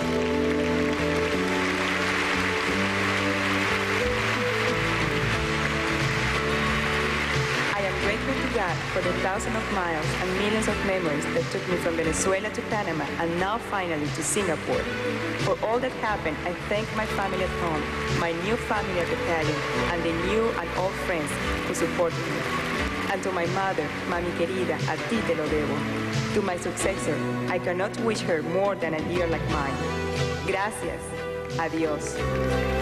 I am grateful to God for the thousands of miles and millions of memories that took me from Venezuela to Panama and now finally to Singapore. For all that happened, I thank my family at home, my new family at the Italian, and the new and old friends who supported me. And to my mother, Mami querida, a ti te lo debo. To my successor, I cannot wish her more than a year like mine. Gracias. Adiós.